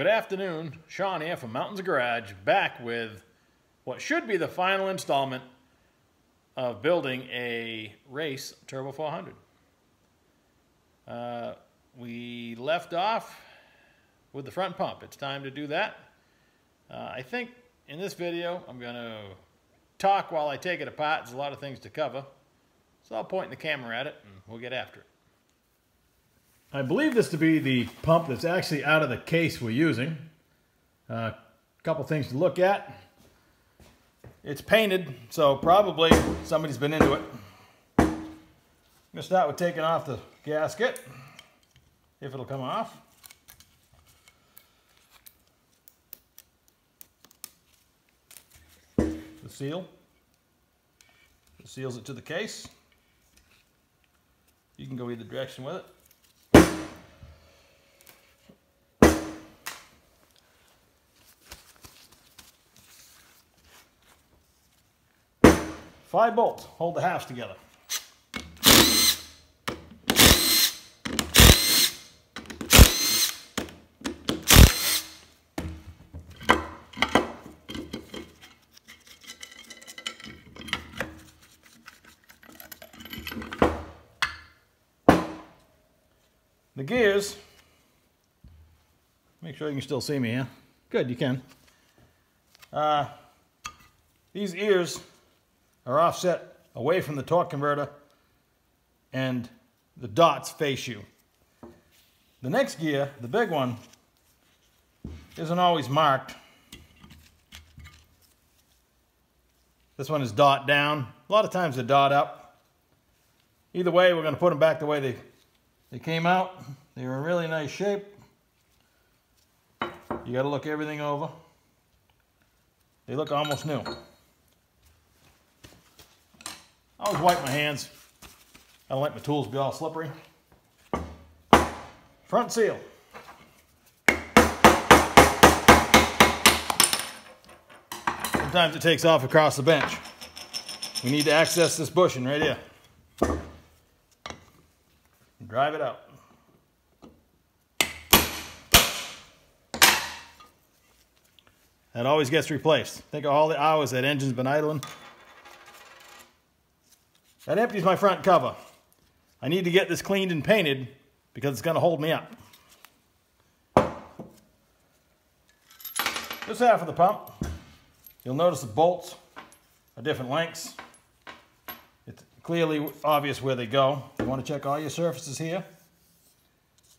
Good afternoon, Sean here from Mountains Garage, back with what should be the final installment of building a race Turbo 400. Uh, we left off with the front pump. It's time to do that. Uh, I think in this video I'm going to talk while I take it apart. There's a lot of things to cover. So I'll point the camera at it and we'll get after it. I believe this to be the pump that's actually out of the case we're using. A uh, couple things to look at. It's painted, so probably somebody's been into it. I'm gonna start with taking off the gasket, if it'll come off. The seal. It seals it to the case. You can go either direction with it. Five bolts hold the halves together. The gears, make sure you can still see me, yeah? Good, you can. Uh, these ears are offset away from the torque converter and the dots face you. The next gear, the big one, isn't always marked. This one is dot down. A lot of times they're dot up. Either way, we're going to put them back the way they, they came out. They were in really nice shape. You got to look everything over. They look almost new. I always wipe my hands. I don't like my tools to be all slippery. Front seal. Sometimes it takes off across the bench. We need to access this bushing right here. Drive it out. That always gets replaced. Think of all the hours that engine's been idling. That empties my front cover. I need to get this cleaned and painted because it's going to hold me up. This half of the pump, you'll notice the bolts are different lengths. It's clearly obvious where they go. You want to check all your surfaces here.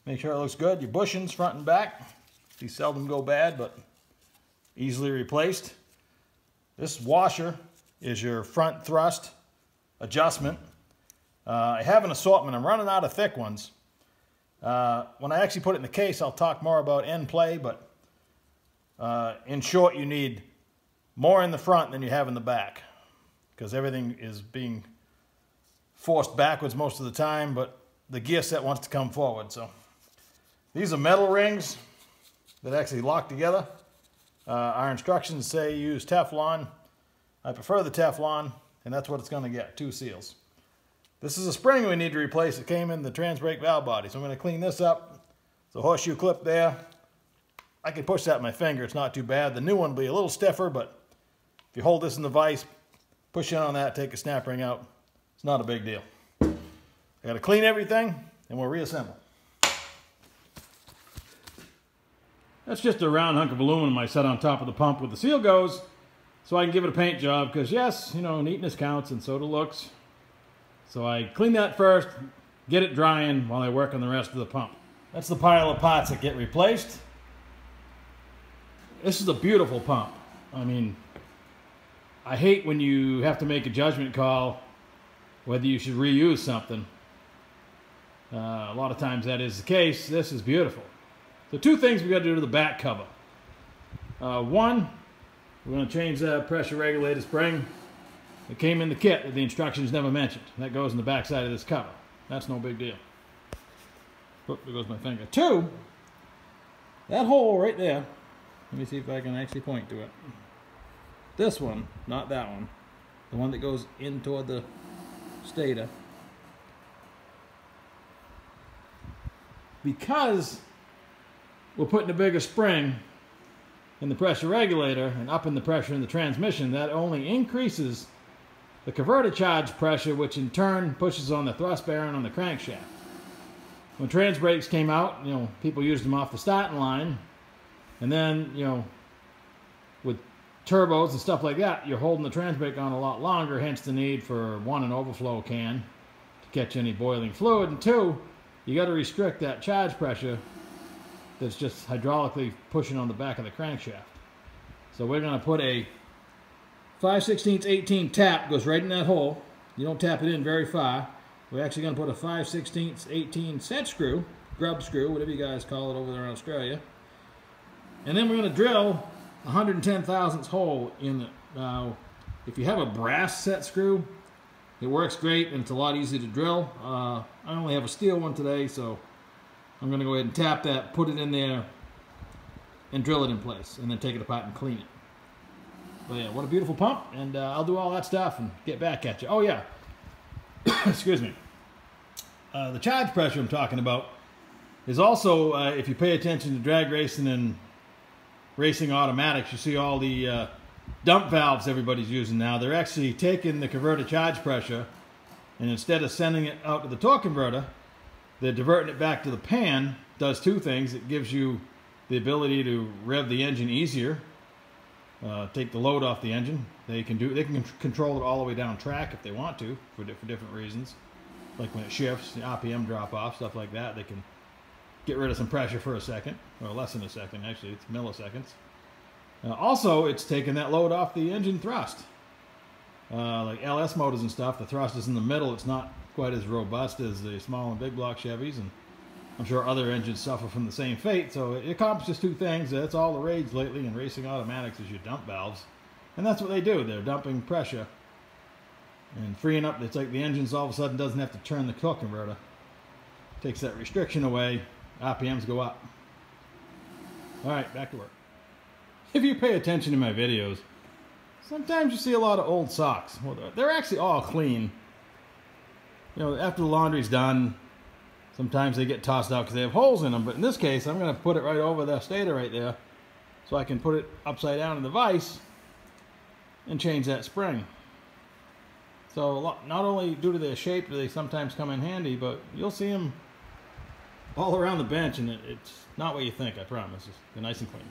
Make sure it looks good. Your bushings front and back. These seldom go bad, but easily replaced. This washer is your front thrust adjustment. Uh, I have an assortment. I'm running out of thick ones. Uh, when I actually put it in the case, I'll talk more about end play, but uh, in short, you need more in the front than you have in the back because everything is being forced backwards most of the time, but the gear set wants to come forward. So these are metal rings that actually lock together. Uh, our instructions say use Teflon. I prefer the Teflon and that's what it's going to get, two seals. This is a spring we need to replace. It came in the trans brake valve body, so I'm going to clean this up. It's a horseshoe clip there. I can push that with my finger. It's not too bad. The new one will be a little stiffer, but if you hold this in the vise, push in on that, take a snap ring out. It's not a big deal. I got to clean everything, and we'll reassemble. That's just a round hunk of aluminum I set on top of the pump where the seal goes so I can give it a paint job because yes, you know, neatness counts and so do looks. So I clean that first, get it drying while I work on the rest of the pump. That's the pile of pots that get replaced. This is a beautiful pump. I mean, I hate when you have to make a judgment call whether you should reuse something. Uh, a lot of times that is the case. This is beautiful. So two things we got to do to the back cover. Uh, one, we're going to change the pressure regulator spring. It came in the kit that the instructions never mentioned. That goes in the back side of this cover. That's no big deal. Oop, there goes my finger. Two, that hole right there, let me see if I can actually point to it. This one, not that one. The one that goes in toward the stator. Because we're putting a bigger spring in the pressure regulator and upping the pressure in the transmission, that only increases the converter charge pressure, which in turn pushes on the thrust bearing on the crankshaft. When trans brakes came out, you know, people used them off the starting line, and then, you know, with turbos and stuff like that, you're holding the trans brake on a lot longer, hence the need for one, an overflow can to catch any boiling fluid, and two, you got to restrict that charge pressure that's just hydraulically pushing on the back of the crankshaft. So we're going to put a 5 16 18 tap, goes right in that hole. You don't tap it in very far. We're actually going to put a 5 16 18 set screw, grub screw, whatever you guys call it over there in Australia. And then we're going to drill 110 thousandths hole in it. Now, if you have a brass set screw, it works great and it's a lot easier to drill. Uh, I only have a steel one today, so I'm going to go ahead and tap that, put it in there, and drill it in place, and then take it apart and clean it. But yeah, what a beautiful pump, and uh, I'll do all that stuff and get back at you. Oh yeah, excuse me. Uh, the charge pressure I'm talking about is also, uh, if you pay attention to drag racing and racing automatics, you see all the uh, dump valves everybody's using now. They're actually taking the converter charge pressure, and instead of sending it out to the torque converter, the diverting it back to the pan does two things. It gives you the ability to rev the engine easier, uh, take the load off the engine. They can do they can control it all the way down track if they want to for, for different reasons, like when it shifts, the RPM drop off, stuff like that. They can get rid of some pressure for a second, or less than a second actually. It's milliseconds. Uh, also, it's taking that load off the engine thrust. Uh, like LS motors and stuff, the thrust is in the middle. It's not quite as robust as the small and big block Chevys, and I'm sure other engines suffer from the same fate. So it accomplishes two things. That's all the rage lately in racing automatics is your dump valves, and that's what they do. They're dumping pressure and freeing up. It's like the engines all of a sudden doesn't have to turn the torque converter. Takes that restriction away. RPMs go up. All right, back to work. If you pay attention to my videos, sometimes you see a lot of old socks. Well, they're actually all clean you know, after the laundry's done, sometimes they get tossed out because they have holes in them. But in this case, I'm going to put it right over the stator right there so I can put it upside down in the vise and change that spring. So not only due to their shape do they sometimes come in handy, but you'll see them all around the bench and it's not what you think, I promise. They're nice and clean.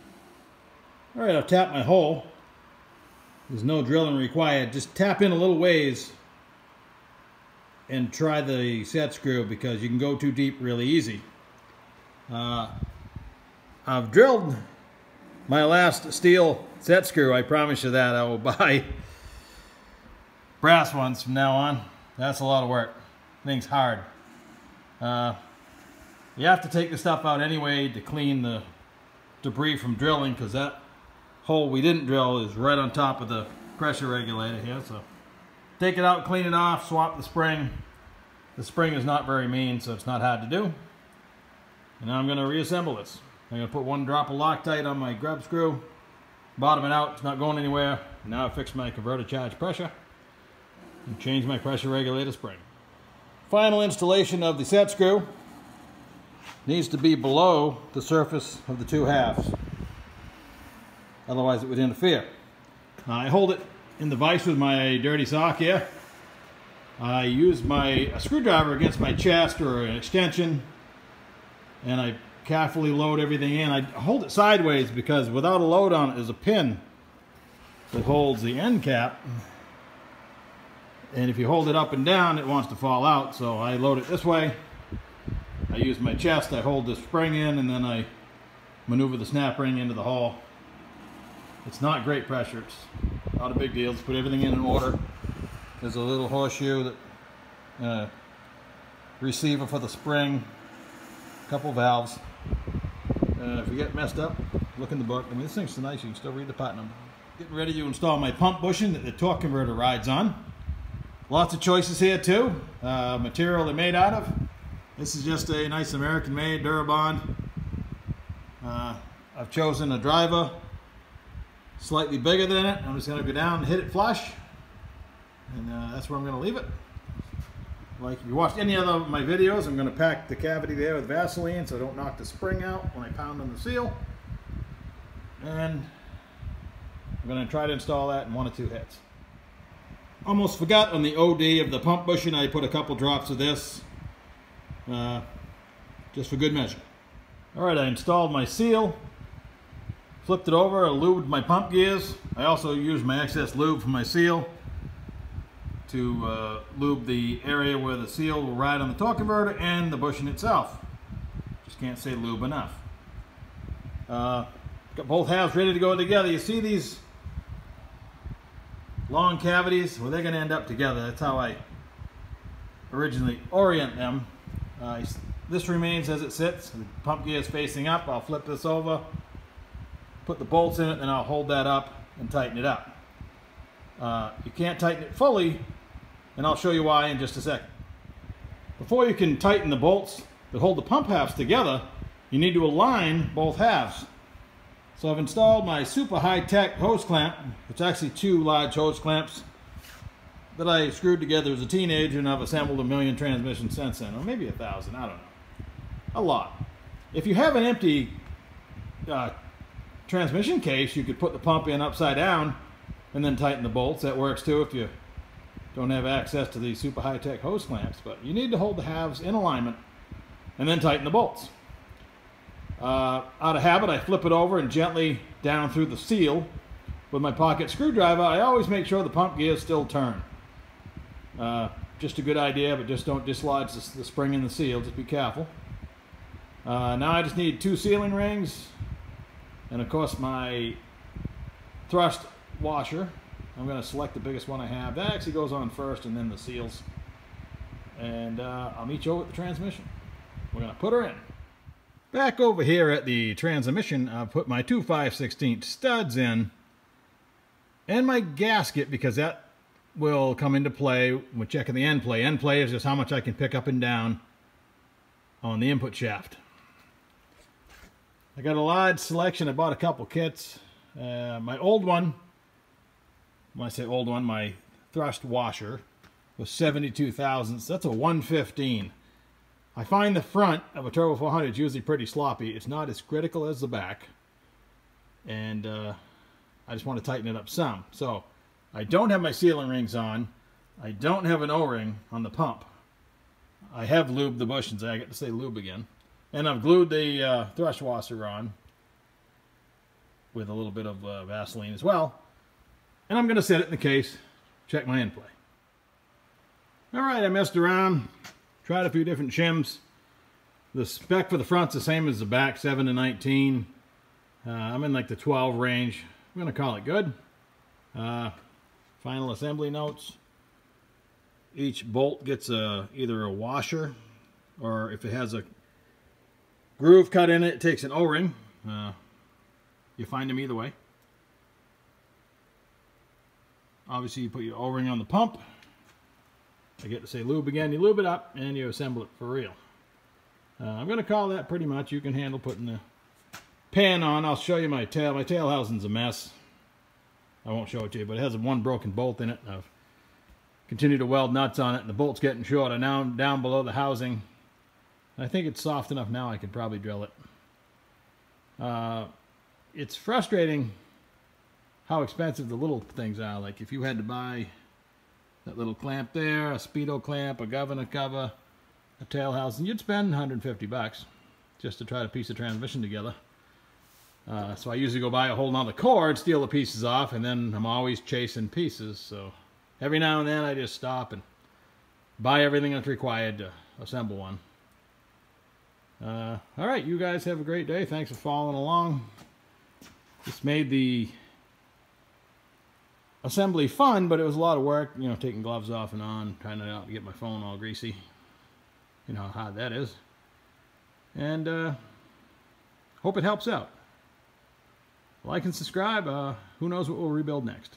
All right, I'll tap my hole. There's no drilling required. Just tap in a little ways and try the set screw because you can go too deep really easy. Uh, I've drilled my last steel set screw. I promise you that. I will buy brass ones from now on. That's a lot of work. Thing's hard. Uh, you have to take the stuff out anyway to clean the debris from drilling because that hole we didn't drill is right on top of the pressure regulator here. So take it out, clean it off, swap the spring. The spring is not very mean, so it's not hard to do. And now I'm going to reassemble this. I'm going to put one drop of Loctite on my grub screw, bottom it out, it's not going anywhere. Now I fix my converter charge pressure and change my pressure regulator spring. Final installation of the set screw needs to be below the surface of the two halves. Otherwise it would interfere. I hold it in the vise with my dirty sock here. I use my screwdriver against my chest or an extension and I carefully load everything in. I hold it sideways because without a load on it is a pin that holds the end cap. And if you hold it up and down, it wants to fall out. So I load it this way. I use my chest, I hold the spring in, and then I maneuver the snap ring into the hole. It's not great pressure. It's not a big deal. Just put everything in order. There's a little horseshoe that uh, receiver for the spring, a couple valves. Uh, if you get messed up, look in the book. I mean, this thing's so nice, you can still read the part number. Getting ready to install my pump bushing that the torque converter rides on. Lots of choices here too. Uh, material they're made out of. This is just a nice American made Durabond. Uh, I've chosen a driver slightly bigger than it. I'm just going to go down and hit it flush. And uh, that's where I'm going to leave it. like if you watched any other of my videos, I'm going to pack the cavity there with Vaseline so I don't knock the spring out when I pound on the seal. And I'm going to try to install that in one or two hits. Almost forgot on the OD of the pump bushing, I put a couple drops of this, uh, just for good measure. All right, I installed my seal, flipped it over, I lubed my pump gears. I also used my excess lube for my seal to uh, lube the area where the seal will ride on the torque converter and the bushing itself. Just can't say lube enough. Uh, got both halves ready to go together. You see these long cavities? Well, they're going to end up together. That's how I originally orient them. Uh, this remains as it sits. The pump gear is facing up. I'll flip this over, put the bolts in it, and I'll hold that up and tighten it up. Uh, you can't tighten it fully and I'll show you why in just a second. Before you can tighten the bolts that hold the pump halves together, you need to align both halves. So I've installed my super high-tech hose clamp. It's actually two large hose clamps that I screwed together as a teenager and I've assembled a million transmissions since then, or maybe a thousand, I don't know. A lot. If you have an empty transmission case, you could put the pump in upside down and then tighten the bolts. That works too if you don't have access to these super high-tech hose clamps, but you need to hold the halves in alignment and then tighten the bolts. Uh, out of habit, I flip it over and gently down through the seal. With my pocket screwdriver, I always make sure the pump gears still turn. Uh, just a good idea, but just don't dislodge the, the spring in the seal. Just be careful. Uh, now I just need two sealing rings and of course my thrust washer I'm going to select the biggest one I have. That actually goes on first and then the seals. And uh, I'll meet you over at the transmission. We're going to put her in. Back over here at the transmission, I've put my two 5 16 studs in and my gasket because that will come into play when checking the end play. End play is just how much I can pick up and down on the input shaft. I got a large selection. I bought a couple kits. Uh, my old one when I say old one, my thrust washer was 72 thousandths. That's a 115. I find the front of a Turbo 400 is usually pretty sloppy. It's not as critical as the back. And uh, I just want to tighten it up some. So I don't have my sealing rings on. I don't have an O-ring on the pump. I have lubed the bushings. I got to say lube again. And I've glued the uh, thrust washer on with a little bit of uh, Vaseline as well. And I'm going to set it in the case, check my end play. All right, I messed around, tried a few different shims. The spec for the front's the same as the back, 7 to 19. Uh, I'm in like the 12 range. I'm going to call it good. Uh, final assembly notes. Each bolt gets a, either a washer or if it has a groove cut in it, it takes an O-ring. Uh, you find them either way. Obviously, you put your O-ring on the pump. I get to say lube again. You lube it up and you assemble it for real. Uh, I'm going to call that pretty much. You can handle putting the pan on. I'll show you my tail. My tail housing's a mess. I won't show it to you, but it has one broken bolt in it. I've continued to weld nuts on it, and the bolt's getting shorter. Now down below the housing. I think it's soft enough now I could probably drill it. Uh, it's frustrating how expensive the little things are. Like if you had to buy that little clamp there, a speedo clamp, a governor cover, a tail housing, you'd spend 150 bucks just to try to piece the transmission together. Uh, so I usually go buy a whole nother cord, steal the pieces off, and then I'm always chasing pieces. So every now and then I just stop and buy everything that's required to assemble one. Uh, all right, you guys have a great day. Thanks for following along. This made the assembly fun, but it was a lot of work, you know, taking gloves off and on, trying to not get my phone all greasy. You know how hard that is. And uh, hope it helps out. Like and subscribe. Uh, who knows what we'll rebuild next.